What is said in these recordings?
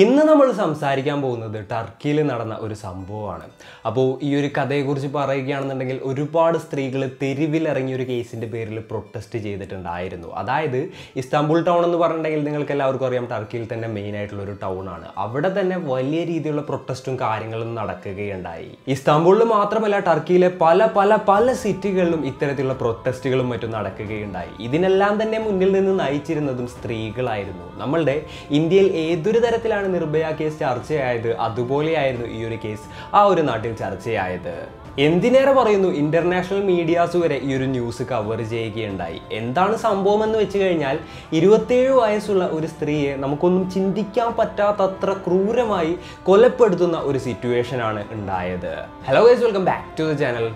ഇന്ന് നമ്മൾ സംസാരിക്കാൻ പോകുന്നത് ടർക്കിയിൽ നടന്ന ഒരു സംഭവമാണ്. അപ്പോൾ ഈ ഒരു കഥയെക്കുറിച്ച് പറയുകയാണെന്നുണ്ടെങ്കിൽ ഒരുപാട് സ്ത്രീകൾ തെരുവിലിറങ്ങിയ ഒരു കേസിന്റെ പേരിൽ പ്രൊട്ടസ്റ്റ് ചെയ്തിട്ടുണ്ടായിരുന്നു. അതായത് ഇസ്താംബുൾ ടൗൺ എന്ന് പറഞ്ഞിട്ടുണ്ടെങ്കിൽ നിങ്ങൾക്ക് എല്ലാവർക്കും അറിയാം ടർക്കിയിൽ തന്നെ മെയിൻ ആയിട്ടുള്ള ഒരു ടൗൺ ആണ്. അവിടെ തന്നെ വലിയ രീതിയിലുള്ള പ്രൊട്ടസ്റ്റും കാര്യങ്ങളും നടക്കുകയുണ്ടായി. ഇസ്താംബുളിൽ മാത്രമല്ല ടർക്കിയിലെ പല പല പല സിറ്റികളിലും ഇത്തരത്തിലുള്ള പ്രൊട്ടസ്റ്റുകളും മറ്റും നടക്കുകയുണ്ടായി. ഇതിനെല്ലാം തന്നെ മുന്നിൽ നിന്ന് നയിച്ചിരുന്നതും സ്ത്രീകളായിരുന്നു. നമ്മളുടെ ഇന്ത്യയിൽ ഏതൊരു തരത്തിലാണ് നിർഭയ കേസ് ചർച്ചയായത്? അതുപോലെയായിരുന്നു ഈ ഒരു കേസ് ആ ഒരു നാട്ടിൽ ചർച്ചയായത്. എന്തിനേറെ പറയുന്നു ഇന്റർനാഷണൽ മീഡിയാസ് വരെ ഈ ഒരു ന്യൂസ് കവർ ചെയ്യുകയുണ്ടായി. എന്താണ് സംഭവം എന്ന് വെച്ച് കഴിഞ്ഞാൽ ഇരുപത്തേഴ് വയസ്സുള്ള ഒരു സ്ത്രീയെ നമുക്കൊന്നും ചിന്തിക്കാൻ പറ്റാത്തത്ര ക്രൂരമായി കൊലപ്പെടുത്തുന്ന ഒരു സിറ്റുവേഷൻ ആണ് ഉണ്ടായത്. Hello guys welcome back to the channel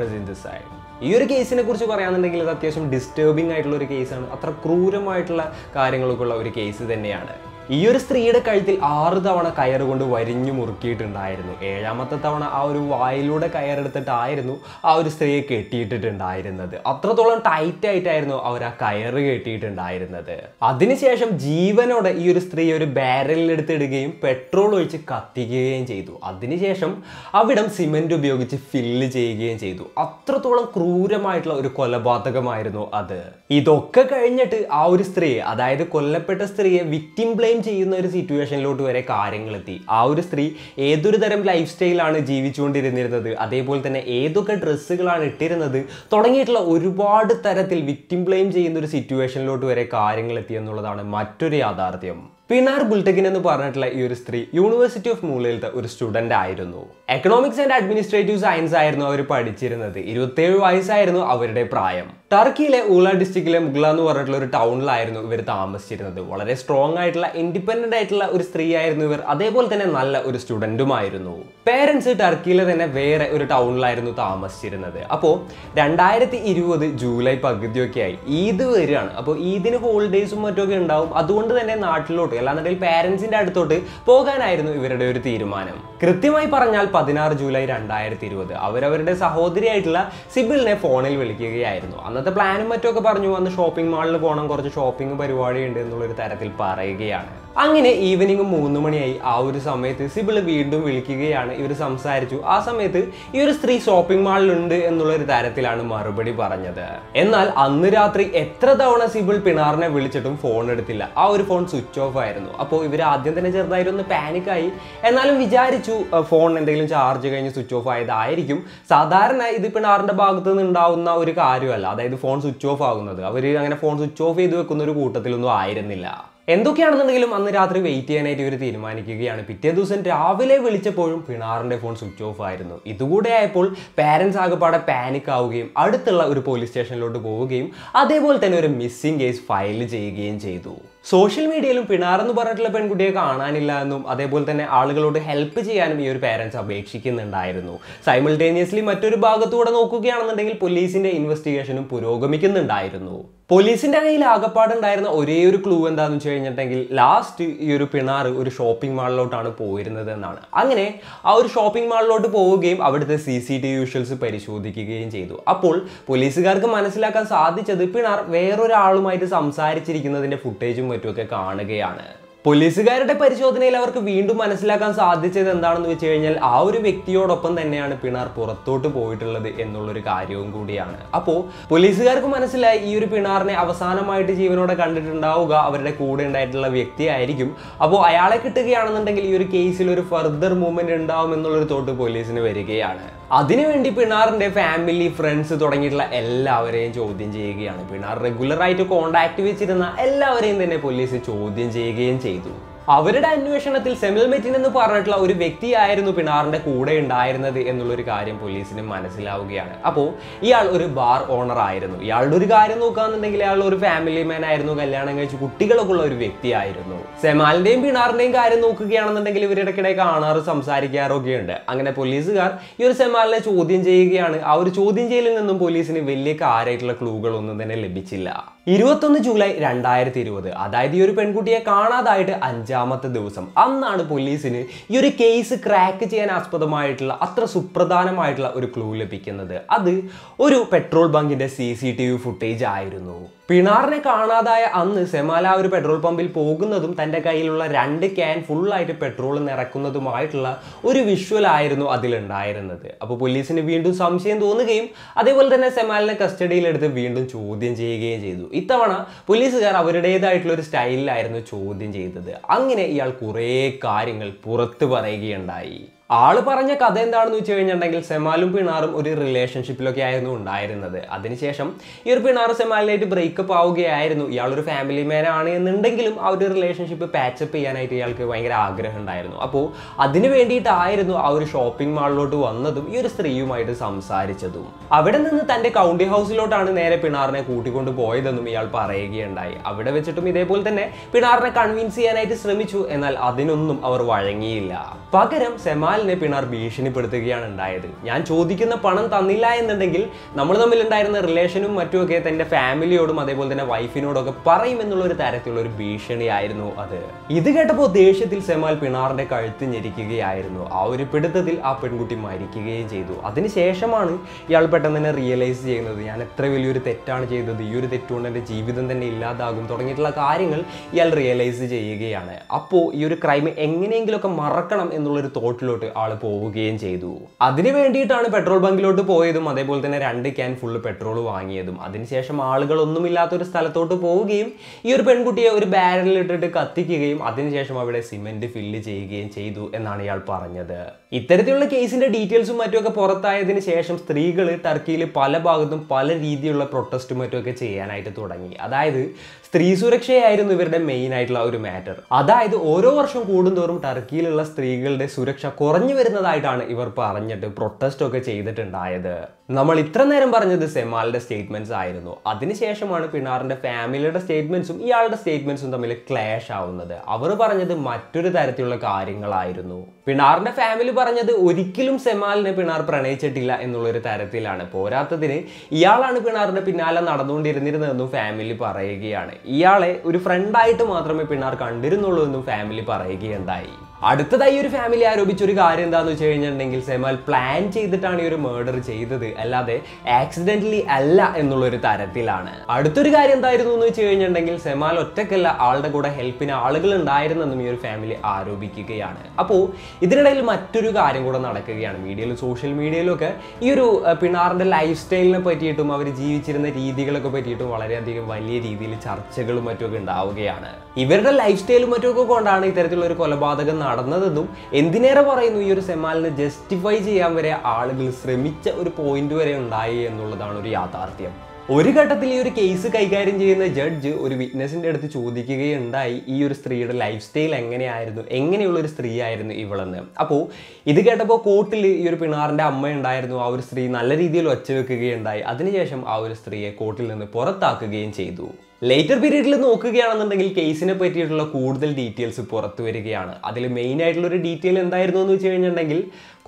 റസിൻ side ഈ ഒരു കേസിനെ കുറിച്ച് പറയുകയാണെന്നുണ്ടെങ്കിൽ അത് അത്യാവശ്യം ഡിസ്റ്റർബിംഗ് ആയിട്ടുള്ള ഒരു കേസാണ് അത്ര ക്രൂരമായിട്ടുള്ള കാര്യങ്ങളൊക്കെ ഉള്ള ഒരു കേസ് തന്നെയാണ്. ഈ ഒരു സ്ത്രീയുടെ കഴുത്തിൽ ആറ് തവണ കയറ് കൊണ്ട് വരിഞ്ഞു മുറുക്കിയിട്ടുണ്ടായിരുന്നു. ഏഴാമത്തെ തവണ ആ ഒരു വായിലൂടെ കയറെടുത്തിട്ടായിരുന്നു ആ ഒരു സ്ത്രീയെ കെട്ടിയിട്ടിട്ടുണ്ടായിരുന്നത്. അത്രത്തോളം ടൈറ്റ് ആയിട്ടായിരുന്നു അവർ ആ കയറ് കെട്ടിയിട്ടുണ്ടായിരുന്നത്. അതിനുശേഷം ജീവനോടെ ഈ ഒരു സ്ത്രീ ഒരു ബാരലിൽ എടുത്തിടുകയും പെട്രോൾ ഒഴിച്ച് കത്തിക്കുകയും ചെയ്തു. അതിനുശേഷം അവിടം സിമെന്റ് ഉപയോഗിച്ച് ഫില്ല് ചെയ്യുകയും ചെയ്തു. അത്രത്തോളം ക്രൂരമായിട്ടുള്ള ഒരു കൊലപാതകമായിരുന്നു അത്. ഇതൊക്കെ കഴിഞ്ഞിട്ട് ആ ഒരു സ്ത്രീയെ അതായത് കൊല്ലപ്പെട്ട സ്ത്രീയെ വിക്ടിം ചെയ്യുന്ന ഒരു സിറ്റുവേഷനിലോട്ട് വരെ കാര്യങ്ങൾ എത്തി ആ ഒരു സ്ത്രീ ഏതൊരു തരം ലൈഫ് സ്റ്റൈലാണ് ജീവിച്ചുകൊണ്ടിരുന്നിരുന്നത് അതേപോലെ തന്നെ ഏതൊക്കെ ഡ്രസ്സുകളാണ് ഇട്ടിരുന്നത് തുടങ്ങിയിട്ടുള്ള ഒരുപാട് തരത്തിൽ വിക്ടിം ബ്ലെയിം ചെയ്യുന്ന ഒരു സിറ്റുവേഷനിലോട്ട് വരെ കാര്യങ്ങൾ എത്തി എന്നുള്ളതാണ് മറ്റൊരു യാഥാർത്ഥ്യം. പിനാർ ബുൾട്ടകിൻ എന്ന് പറഞ്ഞിട്ടുള്ള ഈ ഒരു സ്ത്രീ യൂണിവേഴ്സിറ്റി ഓഫ് മൂലയിലത്തെ ഒരു സ്റ്റുഡന്റ് ആയിരുന്നു. എക്കണോമിക്സ് ആൻഡ് അഡ്മിനിസ്ട്രേറ്റീവ് സയൻസ് ആയിരുന്നു അവർ പഠിച്ചിരുന്നത്. ഇരുപത്തേഴ് വയസ്സായിരുന്നു അവരുടെ പ്രായം. ടർക്കിയിലെ ഊള ഡിസ്ട്രിക്റ്റിലെ മുഗ്ല എന്ന് പറഞ്ഞിട്ടുള്ള ഒരു ടൗണിലായിരുന്നു ഇവർ താമസിച്ചിരുന്നത്. വളരെ സ്ട്രോങ് ആയിട്ടുള്ള ഇൻഡിപെൻഡന്റ് ആയിട്ടുള്ള ഒരു സ്ത്രീ ആയിരുന്നു ഇവർ. അതേപോലെ തന്നെ നല്ല ഒരു സ്റ്റുഡന്റുമായിരുന്നു പേരൻസ് ടർക്കിയിലെ തന്നെ വേറെ ഒരു ടൗണിലായിരുന്നു താമസിച്ചിരുന്നത്. അപ്പോൾ രണ്ടായിരത്തി ഇരുപത് ജൂലൈ പകുതിയൊക്കെ ആയി ഈദ് വരികയാണ്. അപ്പോൾ ഈദിന് ഹോളിഡേയ്സും മറ്റൊക്കെ ഉണ്ടാവും. അതുകൊണ്ട് തന്നെ നാട്ടിലോട്ട് അല്ലാന്നുണ്ടെങ്കിൽ പേരൻസിന്റെ അടുത്തോട്ട് പോകാനായിരുന്നു ഇവരുടെ ഒരു തീരുമാനം. കൃത്യമായി പറഞ്ഞാൽ പതിനാറ് ജൂലൈ രണ്ടായിരത്തി ഇരുപത് അവരവരുടെ സഹോദരിയായിട്ടുള്ള സിബിളിനെ ഫോണിൽ വിളിക്കുകയായിരുന്നു. അന്നത്തെ പ്ലാനും മറ്റൊക്കെ പറഞ്ഞു. അന്ന് ഷോപ്പിംഗ് മാളിൽ പോകണം കുറച്ച് ഷോപ്പിംഗ് പരിപാടി ഉണ്ട് എന്നുള്ളൊരു തരത്തിൽ പറയുകയാണ്. അങ്ങനെ ഈവനിങ് മൂന്ന് മണിയായി. ആ ഒരു സമയത്ത് സിബിൾ വീണ്ടും വിളിക്കുകയാണ്. ഇവർ സംസാരിച്ചു. ആ സമയത്ത് ഈ ഒരു സ്ത്രീ ഷോപ്പിംഗ് മാളിലുണ്ട് എന്നുള്ള ഒരു തരത്തിലാണ് മറുപടി പറഞ്ഞത്. എന്നാൽ അന്ന് രാത്രി എത്ര തവണ സിബിൾ പിണാറിനെ വിളിച്ചിട്ടും ഫോൺ എടുത്തില്ല. ആ ഒരു ഫോൺ സ്വിച്ച് ഓഫ് ആയിരുന്നു. അപ്പോൾ ഇവർ ആദ്യം തന്നെ ചെറുതായിരുന്നു പാനിക്കായി എന്നാലും വിചാരിച്ചു ഫോൺ എന്തെങ്കിലും ചാർജ് കഴിഞ്ഞ് സ്വിച്ച് ഓഫ് ആയതായിരിക്കും. സാധാരണ ഇത് പിണാറിന്റെ ഭാഗത്ത് നിന്ന് ഉണ്ടാവുന്ന ഒരു കാര്യമല്ല. അതായത് ഫോൺ സ്വിച്ച് ഓഫ് ആകുന്നത്. അവർ അങ്ങനെ ഫോൺ സ്വിച്ച് ഓഫ് ചെയ്ത് വെക്കുന്ന ഒരു കൂട്ടത്തിലൊന്നും ആയിരുന്നില്ല. എന്തൊക്കെയാണെന്നുണ്ടെങ്കിലും അന്ന് രാത്രി വെയിറ്റ് ചെയ്യാനായിട്ട് ഇവർ തീരുമാനിക്കുകയാണ്. പിറ്റേ ദിവസം രാവിലെ വിളിച്ചപ്പോഴും പിണാറിന്റെ ഫോൺ സ്വിച്ച് ഓഫ് ആയിരുന്നു. ഇതുകൂടെ ആയപ്പോൾ പാരൻസ് ആകെപ്പാടെ പാനിക് ആവുകയും അടുത്തുള്ള ഒരു പോലീസ് സ്റ്റേഷനിലോട്ട് പോവുകയും അതേപോലെ തന്നെ ഒരു മിസ്സിംഗ് കേസ് ഫയൽ ചെയ്യുകയും ചെയ്തു. സോഷ്യൽ മീഡിയയിലും പിണാർ എന്ന് പറഞ്ഞിട്ടുള്ള പെൺകുട്ടിയെ കാണാനില്ല എന്നും അതേപോലെ തന്നെ ആളുകളോട് ഹെൽപ്പ് ചെയ്യാനും ഈ ഒരു പാരൻസ് അപേക്ഷിക്കുന്നുണ്ടായിരുന്നു. സൈമിൾട്ടേനിയസ്ലി മറ്റൊരു ഭാഗത്തൂടെ നോക്കുകയാണെന്നുണ്ടെങ്കിൽ പോലീസിന്റെ ഇൻവെസ്റ്റിഗേഷനും പുരോഗമിക്കുന്നുണ്ടായിരുന്നു. പോലീസിന്റെ കയ്യിൽ ആകപ്പാടുണ്ടായിരുന്ന ഒരേ ഒരു ക്ലൂ എന്താണെന്ന് വെച്ച് കഴിഞ്ഞിട്ടുണ്ടെങ്കിൽ ലാസ്റ്റ് ഈ ഒരു പിണാർ ഒരു ഷോപ്പിംഗ് മാളിലോട്ടാണ് പോയിരുന്നത് എന്നാണ്. അങ്ങനെ ആ ഒരു ഷോപ്പിംഗ് മാളിലോട്ട് പോവുകയും അവിടുത്തെ സി സി ടി വിഷ്വൽസ് പരിശോധിക്കുകയും ചെയ്തു. അപ്പോൾ പോലീസുകാർക്ക് മനസ്സിലാക്കാൻ സാധിച്ചത് പിണാർ വേറൊരാളുമായിട്ട് സംസാരിച്ചിരിക്കുന്നതിന്റെ ഫുട്ടേജും മറ്റുമൊക്കെ കാണുകയാണ്. പോലീസുകാരുടെ പരിശോധനയിൽ അവർക്ക് വീണ്ടും മനസ്സിലാക്കാൻ സാധിച്ചത് എന്താണെന്ന് വെച്ച് കഴിഞ്ഞാൽ ആ ഒരു വ്യക്തിയോടൊപ്പം തന്നെയാണ് പിണാർ പുറത്തോട്ട് പോയിട്ടുള്ളത് എന്നുള്ളൊരു കാര്യവും കൂടിയാണ്. അപ്പോൾ പോലീസുകാർക്ക് മനസ്സിലായി ഈ ഒരു പിണാറിനെ അവസാനമായിട്ട് ജീവനോടെ കണ്ടിട്ടുണ്ടാവുക അവരുടെ കൂടെ ഉണ്ടായിട്ടുള്ള വ്യക്തിയായിരിക്കും അപ്പോൾ അയാളെ കിട്ടുകയാണെന്നുണ്ടെങ്കിൽ ഈ ഒരു കേസിൽ ഒരു ഫർദർ മൂവ്മെന്റ് ഉണ്ടാവും എന്നുള്ളൊരു തോട്ട് പോലീസിന് വരികയാണ്. അതിനുവേണ്ടി പിണാറിന്റെ ഫാമിലി ഫ്രണ്ട്സ് തുടങ്ങിയിട്ടുള്ള എല്ലാവരെയും ചോദ്യം ചെയ്യുകയാണ്. പിണാർ റെഗുലറായിട്ട് കോണ്ടാക്ട് വെച്ചിരുന്ന എല്ലാവരെയും തന്നെ പോലീസ് ചോദ്യം ചെയ്യുകയും ചെയ്തു. അവരുടെ അന്വേഷണത്തിൽ സെമിൽ മെറ്റിൻ എന്ന് പറഞ്ഞിട്ടുള്ള ഒരു വ്യക്തിയായിരുന്നു പിണാറിന്റെ കൂടെ ഉണ്ടായിരുന്നത് എന്നുള്ളൊരു കാര്യം പോലീസിന് മനസ്സിലാവുകയാണ്. അപ്പോൾ ഇയാൾ ഒരു ബാർ ഓണർ ആയിരുന്നു. ഇയാളുടെ ഒരു കാര്യം നോക്കുകയാണെന്നുണ്ടെങ്കിൽ അയാൾ ഒരു ഫാമിലി മാൻ ആയിരുന്നു. കല്യാണം കഴിച്ച് കുട്ടികളൊക്കെ ഉള്ള ഒരു വ്യക്തിയായിരുന്നു. സെമാലിന്റെയും പിണാറിന്റെയും കാര്യം നോക്കുകയാണെന്നുണ്ടെങ്കിൽ ഇവരിടയ്ക്കിടെ കാണാറ് സംസാരിക്കാറൊക്കെ ഉണ്ട്. അങ്ങനെ പോലീസുകാർ ഈ ഒരു സെമാലിനെ ചോദ്യം ചെയ്യുകയാണ്. ആ ഒരു ചോദ്യം ചെയ്യലിൽ നിന്നും പോലീസിന് വലിയ കാര്യമായിട്ടുള്ള ക്ലൂകളൊന്നും തന്നെ ലഭിച്ചില്ല. ഇരുപത്തൊന്ന് ജൂലൈ രണ്ടായിരത്തി ഇരുപത് അതായത് ഈ ഒരു പെൺകുട്ടിയെ കാണാതായിട്ട് അഞ്ചാമത്തെ ദിവസം. അന്നാണ് പോലീസിന് ഈ ഒരു കേസ് ക്രാക്ക് ചെയ്യാൻ ആസ്പദമായിട്ടുള്ള അത്ര സുപ്രധാനമായിട്ടുള്ള ഒരു ക്ലൂ ലഭിക്കുന്നത്. അത് ഒരു petrol ബങ്കിന്റെ C C T V footage ആയിരുന്നു. പിണാറിനെ കാണാതായ അന്ന് സെമാല ഒരു പെട്രോൾ പമ്പിൽ പോകുന്നതും തന്റെ കയ്യിലുള്ള രണ്ട് ക്യാൻ ഫുള്ളായിട്ട് പെട്രോൾ നിറക്കുന്നതുമായിട്ടുള്ള ഒരു വിഷ്വൽ ആയിരുന്നു അതിലുണ്ടായിരുന്നത്. അപ്പോൾ പോലീസിന് വീണ്ടും സംശയം തോന്നുകയും അതേപോലെ തന്നെ സെമാലിനെ കസ്റ്റഡിയിലെടുത്ത് വീണ്ടും ചോദ്യം ചെയ്യുകയും ചെയ്തു. ഇത്തവണ പോലീസുകാർ അവരുടേതായിട്ടുള്ള ഒരു സ്റ്റൈലിലായിരുന്നു ചോദ്യം ചെയ്തത്. അങ്ങനെ ഇയാൾ കുറേ കാര്യങ്ങൾ പുറത്തു പറയുകയുണ്ടായി. ആൾ പറഞ്ഞ കഥ എന്താണെന്ന് വെച്ച് കഴിഞ്ഞിട്ടുണ്ടെങ്കിൽ സെമാലും പിണാറും ഒരു റിലേഷൻഷിപ്പിലൊക്കെ ആയിരുന്നു ഉണ്ടായിരുന്നത്. അതിനുശേഷം ഈ ഒരു പിണാറ് സെമാലിനായിട്ട് ബ്രേക്കപ്പ് ആവുകയായിരുന്നു. ഇയാളൊരു ഫാമിലി മാൻ ആണ് എന്നുണ്ടെങ്കിലും ആ ഒരു റിലേഷൻഷിപ്പ് പാച്ചപ്പ് ചെയ്യാനായിട്ട് ഇയാൾക്ക് ഭയങ്കര ആഗ്രഹം ഉണ്ടായിരുന്നു. അപ്പോൾ അതിന് വേണ്ടിയിട്ടായിരുന്നു ആ ഒരു ഷോപ്പിംഗ് മാളിലോട്ട് വന്നതും ഈ ഒരു സ്ത്രീയുമായിട്ട് സംസാരിച്ചതും. അവിടെ നിന്ന് തന്റെ കൗണ്ടി ഹൗസിലോട്ടാണ് നേരെ പിണാറിനെ കൂട്ടിക്കൊണ്ട് പോയതെന്നും ഇയാൾ പറയുകയുണ്ടായി. അവിടെ വെച്ചിട്ടും ഇതേപോലെ തന്നെ പിണാറിനെ കൺവിൻസ് ചെയ്യാനായിട്ട് ശ്രമിച്ചു. എന്നാൽ അതിനൊന്നും അവർ വഴങ്ങിയില്ല. പകരം സെമാലിനെ പിണാർ ഭീഷണിപ്പെടുത്തുകയാണ് ഉണ്ടായത്. ഞാൻ ചോദിക്കുന്ന പണം തന്നില്ല എന്നുണ്ടെങ്കിൽ നമ്മൾ തമ്മിൽ ഉണ്ടായിരുന്ന റിലേഷനും മറ്റുമൊക്കെ തന്റെ ഫാമിലിയോടും അതേപോലെ തന്നെ വൈഫിനോടൊക്കെ പറയും എന്നുള്ള ഒരു തരത്തിലുള്ള ഒരു ഭീഷണിയായിരുന്നു അത്. ഇത് കേട്ടപ്പോൾ ദേഷ്യത്തിൽ സെമാൽ പിണാറിന്റെ കഴുത്ത് ഞെരിക്കുകയായിരുന്നു. ആ ഒരു പിടുത്തത്തിൽ ആ പെൺകുട്ടി മരിക്കുകയും ചെയ്തു. അതിനുശേഷമാണ് ഇയാൾ പെട്ടെന്ന് തന്നെ റിയലൈസ് ചെയ്യുന്നത്. ഞാൻ എത്ര വലിയൊരു തെറ്റാണ് ചെയ്തത്. ഈ ഒരു തെറ്റുകൊണ്ട് എന്റെ ജീവിതം തന്നെ ഇല്ലാതാകും തുടങ്ങിയിട്ടുള്ള കാര്യങ്ങൾ ഇയാൾ റിയലൈസ് ചെയ്യുകയാണ്. അപ്പോൾ ഈ ഒരു ക്രൈം എങ്ങനെയെങ്കിലുമൊക്കെ മറക്കണം എന്നുള്ളൊരു തോട്ടിലോട്ട് ആൾ പോവുകയും ചെയ്തു. അതിന് വേണ്ടിയിട്ടാണ് പെട്രോൾ ബങ്കിലോട്ട് പോയതും അതേപോലെ തന്നെ രണ്ട് ക്യാൻ ഫുള്ള് പെട്രോൾ വാങ്ങിയതും. അതിനുശേഷം ആളുകളൊന്നുമില്ലാത്ത ഒരു സ്ഥലത്തോട്ട് പോവുകയും ഈ ഒരു പെൺകുട്ടിയെ ഒരു ബാരലിൽ ഇട്ടിട്ട് കത്തിക്കുകയും അതിനുശേഷം അവിടെ സിമെന്റ് ഫില്ല് ചെയ്യുകയും ചെയ്തു എന്നാണ് ഇയാൾ പറഞ്ഞത്. ഇത്തരത്തിലുള്ള കേസിന്റെ ഡീറ്റെയിൽസും മറ്റുമൊക്കെ പുറത്തായതിനു ശേഷം സ്ത്രീകൾ ടർക്കിയിൽ പല ഭാഗത്തും പല രീതിയിലുള്ള പ്രൊട്ടസ്റ്റും മറ്റുമൊക്കെ ചെയ്യാനായിട്ട് തുടങ്ങി. അതായത് സ്ത്രീ സുരക്ഷയായിരുന്നു ഇവരുടെ മെയിൻ ആയിട്ടുള്ള ഒരു മാറ്റർ അതായത് ഓരോ വർഷം കൂടുന്തോറും ടർക്കിയിലുള്ള സ്ത്രീകളുടെ സുരക്ഷ കുറഞ്ഞു വരുന്നതായിട്ടാണ് ഇവർ പറഞ്ഞിട്ട് പ്രൊട്ടസ്റ്റ് ഒക്കെ ചെയ്തിട്ടുണ്ടായത്. നമ്മൾ ഇത്ര നേരം പറഞ്ഞത് സെമാലിന്റെ സ്റ്റേറ്റ്മെന്റ്സ് ആയിരുന്നു. അതിനുശേഷമാണ് പിണാറിന്റെ ഫാമിലിയുടെ സ്റ്റേറ്റ്മെന്റ്സും ഇയാളുടെ സ്റ്റേറ്റ്മെന്റ്സും തമ്മിൽ ക്ലാഷ് ആവുന്നത്. അവർ പറഞ്ഞത് മറ്റൊരു തരത്തിലുള്ള കാര്യങ്ങളായിരുന്നു. പിണാറിന്റെ ഫാമിലി പറഞ്ഞത് ഒരിക്കലും സെമാലിനെ പിണാർ പ്രണയിച്ചിട്ടില്ല എന്നുള്ളൊരു തരത്തിലാണ്. പോരാത്തതിന് ഇയാളാണ് പിണാറിന്റെ പിന്നാലെ നടന്നുകൊണ്ടിരുന്നിരുന്നതെന്നും ഫാമിലി പറയുകയാണ്. ഇയാളെ ഒരു ഫ്രണ്ടായിട്ട് മാത്രമേ പിണാർ കണ്ടിരുന്നുള്ളൂ എന്നും ഫാമിലി പറയുകയുണ്ടായി. അടുത്തതായി ഒരു ഫാമിലി ആരോപിച്ച ഒരു കാര്യം എന്താണെന്ന് വെച്ച് കഴിഞ്ഞിട്ടുണ്ടെങ്കിൽ സെമാൽ പ്ലാൻ ചെയ്തിട്ടാണ് ഈ ഒരു മേർഡർ ചെയ്തത്. അല്ലാതെ ആക്സിഡന്റലി അല്ല എന്നുള്ള ഒരു തരത്തിലാണ്. അടുത്തൊരു കാര്യം എന്തായിരുന്നു എന്ന് വെച്ച് കഴിഞ്ഞിട്ടുണ്ടെങ്കിൽ സെമാൽ ഒറ്റക്കല്ല ആളുടെ കൂടെ ഹെൽപ്പിന് ആളുകൾ ഉണ്ടായിരുന്നെന്നും ഈ ഒരു ഫാമിലി ആരോപിക്കുകയാണ്. അപ്പോൾ ഇതിനിടയിൽ മറ്റൊരു കാര്യം കൂടെ നടക്കുകയാണ്. മീഡിയയിലും സോഷ്യൽ മീഡിയയിലൊക്കെ ഈ ഒരു പിണാറിന്റെ ലൈഫ് സ്റ്റൈലിനെ പറ്റിയിട്ടും അവർ ജീവിച്ചിരുന്ന രീതികളൊക്കെ പറ്റിയിട്ടും വളരെയധികം വലിയ രീതിയിൽ ചർച്ചകളും മറ്റുമൊക്കെ ഉണ്ടാവുകയാണ്. ഇവരുടെ ലൈഫ് സ്റ്റൈലും മറ്റുമൊക്കെ കൊണ്ടാണ് ഇത്തരത്തിലുള്ള ഒരു കൊലപാതകം നടന്നതെന്നും എന്തിനേറെ പറയുന്നു ഈ ഒരു സെമാലിനെ ജസ്റ്റിഫൈ ചെയ്യാൻ വരെ ആളുകൾ ശ്രമിച്ച ഒരു പോയിന്റ് വരെ ഉണ്ടായി എന്നുള്ളതാണ് ഒരു യാഥാർത്ഥ്യം. ഒരു ഘട്ടത്തിൽ ഈ ഒരു കേസ് കൈകാര്യം ചെയ്യുന്ന ജഡ്ജ് ഒരു വിറ്റ്നസിന്റെ അടുത്ത് ചോദിക്കുകയുണ്ടായി ഈ ഒരു സ്ത്രീയുടെ ലൈഫ് സ്റ്റൈൽ എങ്ങനെയായിരുന്നു? എങ്ങനെയുള്ള ഒരു സ്ത്രീ ആയിരുന്നു ഇവളെന്ന്. അപ്പോൾ ഇത് കേട്ടപ്പോൾ കോർട്ടിൽ ഈ ഒരു പിണാറിന്റെ അമ്മ ഉണ്ടായിരുന്നു ആ ഒരു സ്ത്രീ നല്ല രീതിയിൽ ഒച്ച വെക്കുകയുണ്ടായി. അതിനുശേഷം ആ ഒരു സ്ത്രീയെ കോർട്ടിൽ നിന്ന് പുറത്താക്കുകയും ചെയ്തു. ലേറ്റർ പീരീഡിൽ നോക്കുകയാണെന്നുണ്ടെങ്കിൽ കേസിനെ പറ്റിയിട്ടുള്ള കൂടുതൽ ഡീറ്റെയിൽസ് പുറത്തു വരികയാണ്. അതിൽ മെയിൻ ആയിട്ടുള്ള ഒരു ഡീറ്റെയിൽ എന്തായിരുന്നു എന്ന് വെച്ച് കഴിഞ്ഞിട്ടുണ്ടെങ്കിൽ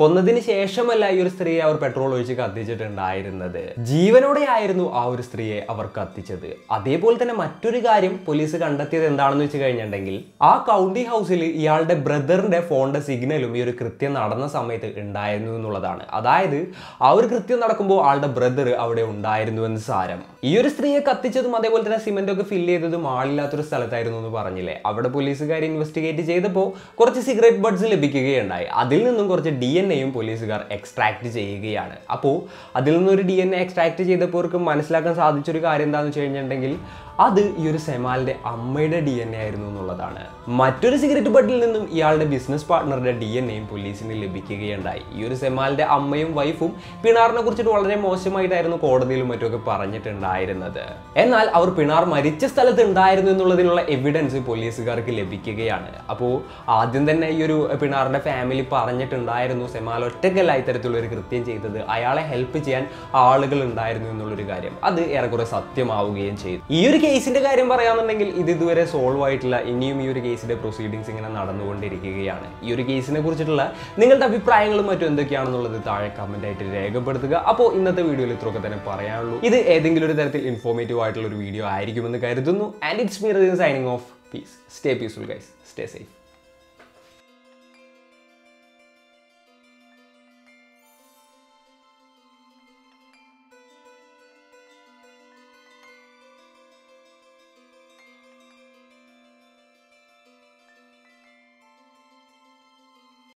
കൊന്നതിന് ശേഷമല്ല ഈ ഒരു സ്ത്രീയെ അവർ പെട്രോൾ ഒഴിച്ച് കത്തിച്ചിട്ടുണ്ടായിരുന്നത്. ജീവനോടെ ആയിരുന്നു ആ ഒരു സ്ത്രീയെ അവർ കത്തിച്ചത്. അതേപോലെ തന്നെ മറ്റൊരു കാര്യം പോലീസ് കണ്ടെത്തിയത് എന്താണെന്ന് വെച്ച് കഴിഞ്ഞിട്ടുണ്ടെങ്കിൽ ആ കൗണ്ടി ഹൗസിൽ ഇയാളുടെ ബ്രദറിന്റെ ഫോണിന്റെ സിഗ്നലും ഈ ഒരു കൃത്യം നടന്ന സമയത്ത് ഉണ്ടായിരുന്നു എന്നുള്ളതാണ്. അതായത് ആ ഒരു കൃത്യം നടക്കുമ്പോൾ ആളുടെ ബ്രദർ അവിടെ ഉണ്ടായിരുന്നു എന്ന് സാരം. ഈ ഒരു സ്ത്രീയെ കത്തിച്ചതും അതേപോലെ തന്നെ സിമെന്റ് ഒക്കെ ഫില്ല് ചെയ്തതും ആളില്ലാത്തൊരു സ്ഥലത്തായിരുന്നു എന്ന് പറഞ്ഞില്ലേ? അവിടെ പോലീസുകാർ ഇൻവെസ്റ്റിഗേറ്റ് ചെയ്തപ്പോൾ കുറച്ച് സിഗരറ്റ് ബഡ്സ് ലഭിക്കുകയുണ്ടായി. അതിൽ നിന്നും കുറച്ച് ഡി എൻ എയും പോലീസുകാർ എക്സ്ട്രാക്ട് ചെയ്യുകയാണ്. അപ്പോൾ അതിൽ നിന്നൊരു ഡി എൻ എ എക്സ്ട്രാക്ട് ചെയ്തപ്പോൾ മനസ്സിലാക്കാൻ സാധിച്ചൊരു കാര്യം എന്താണെന്ന് വെച്ച് കഴിഞ്ഞിട്ടുണ്ടെങ്കിൽ അത് ഈ ഒരു സെമാലിന്റെ അമ്മയുടെ ഡി എൻ എ ആയിരുന്നു എന്നുള്ളതാണ്. മറ്റൊരു സിഗരറ്റ് ബട്ടിൽ നിന്നും ഇയാളുടെ ബിസിനസ് പാർട്ണറുടെ ഡി എൻ എയും പോലീസിന് ലഭിക്കുകയുണ്ടായി. ഈ ഒരു സെമാലിന്റെ അമ്മയും വൈഫും പിണാറിനെ കുറിച്ചിട്ട് വളരെ മോശമായിട്ടായിരുന്നു കോടതിയിലും മറ്റുമൊക്കെ പറഞ്ഞിട്ടുണ്ടായിരുന്നത്. എന്നാൽ അവർ പിണാർ മരിച്ച സ്ഥലത്ത് ഉണ്ടായിരുന്നു എന്നുള്ളതിനുള്ള എവിഡൻസ് പോലീസുകാർക്ക് ലഭിക്കുകയാണ്. അപ്പോൾ ആദ്യം തന്നെ ഈ ഒരു പിണാറിന്റെ ഫാമിലി പറഞ്ഞിട്ടുണ്ടായിരുന്നു സെമാൽ ഒറ്റക്കല്ല ഇത്തരത്തിലുള്ള ഒരു കൃത്യം ചെയ്തത്. അയാളെ ഹെൽപ്പ് ചെയ്യാൻ ആളുകൾ ഉണ്ടായിരുന്നു എന്നുള്ളൊരു കാര്യം. അത് ഏറെക്കുറെ സത്യമാവുകയും ചെയ്തു. ഈ ഒരു കേസിന്റെ കാര്യം പറയാന്നുണ്ടെങ്കിൽ ഇത് ഇതുവരെ സോൾവ് ആയിട്ടില്ല. ഇനിയും ഈ ഒരു കേസിന്റെ പ്രൊസീഡിങ്സ് ഇങ്ങനെ നടന്നുകൊണ്ടിരിക്കുകയാണ്. ഈ ഒരു കേസിനെ കുറിച്ചിട്ടുള്ള നിങ്ങളുടെ അഭിപ്രായങ്ങളും മറ്റും എന്തൊക്കെയാണെന്നുള്ളത് താഴെ കമന്റ് ആയിട്ട് രേഖപ്പെടുത്തുക. അപ്പോൾ ഇന്നത്തെ വീഡിയോയിൽ ഇത്രയൊക്കെ തന്നെ പറയാനുള്ളൂ. ഇത് ഏതെങ്കിലും ഒരു തരത്തിൽ ഇൻഫോർമേറ്റീവ് ആയിട്ടുള്ള ഒരു വീഡിയോ ആയിരിക്കുമെന്ന് കരുതുന്നു. And it's me signing off peace stay peaceful guys stay safe